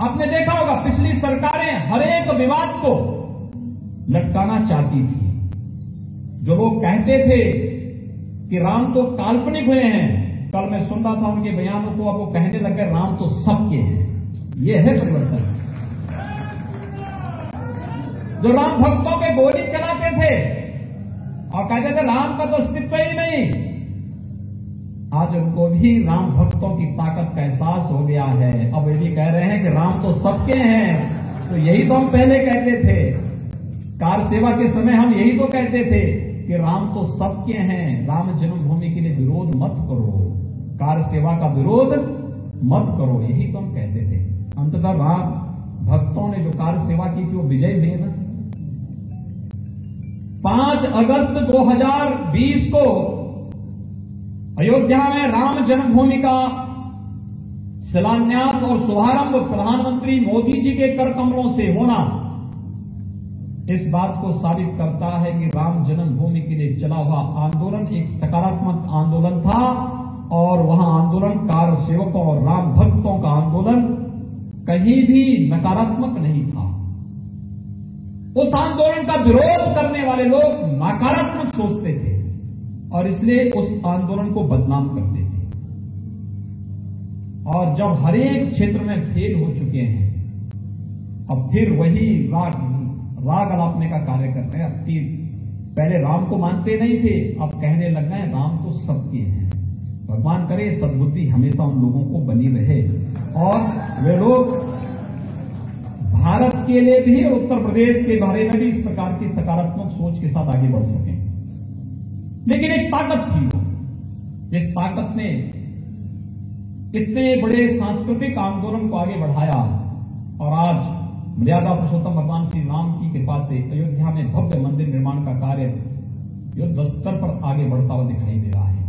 आपने देखा होगा, पिछली सरकारें हर एक विवाद को लटकाना चाहती थी। जो लोग कहते थे कि राम तो काल्पनिक हुए हैं, कल मैं सुन रहा था उनके बयानों को, अब वो कहने लगे राम तो सबके हैं। ये है परिवर्तन। जो राम भक्तों पे गोली चलाते थे, और कहते थे, राम का तो अस्तित्व ही नहीं, आज उनको भी राम भक्तों की ताकत का एहसास है अब ये भी कह रहे हैं कि राम तो सबके हैं। तो यही तो हम पहले कहते थे। कार सेवा के समय हम यही तो कहते थे कि राम तो सबके हैं। राम जन्मभूमि के लिए विरोध मत करो। कार सेवा का विरोध मत करो। यही तो हम कहते थे। अंततः राम, भक्तों ने जो कार सेवा की थी वो विजय हुई ना। पाँच अगस्त 2020 को अयोध्या में राम जन्मभूमि का शिलान्यास और शुभारंभ प्रधानमंत्री मोदी जी के कर कमलों से होना इस बात को साबित करता है कि राम जन्मभूमि के लिए चला हुआ आंदोलन एक सकारात्मक आंदोलन था और वहाँ आंदोलन कार सेवकों और राम भक्तों का आंदोलन कहीं भी नकारात्मक नहीं था। उस आंदोलन का विरोध करने वाले लोग नकारात्मक सोचते थे और इसलिए उस आंदोलन को बदनाम करते थे। जब हर एक क्षेत्र में फेल हो चुके हैं, अब फिर वही राग राग अलापने का कार्य कर रहे हैं। पहले राम को मानते नहीं थे, अब कहने लग गए, राम तो सबके हैं। भगवान करे, सदबुद्धि हमेशा उन लोगों को बनी रहे। और वे लोग भारत के लिए भी, उत्तर प्रदेश के बारे में भी इस प्रकार की सकारात्मक सोच के साथ आगे बढ़ सके। लेकिन एक ताकत थी जिस ताकत ने इतने बड़े सांस्कृतिक आंदोलन को आगे बढ़ाया और आज मर्यादा पुरुषोत्तम भगवान श्री राम की कृपा से अयोध्या में भव्य मंदिर निर्माण का कार्य युद्ध स्तर पर आगे बढ़ता हुआ दिखाई दे रहा है।